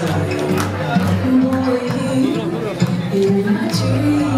Baby, Boy, in my dreams,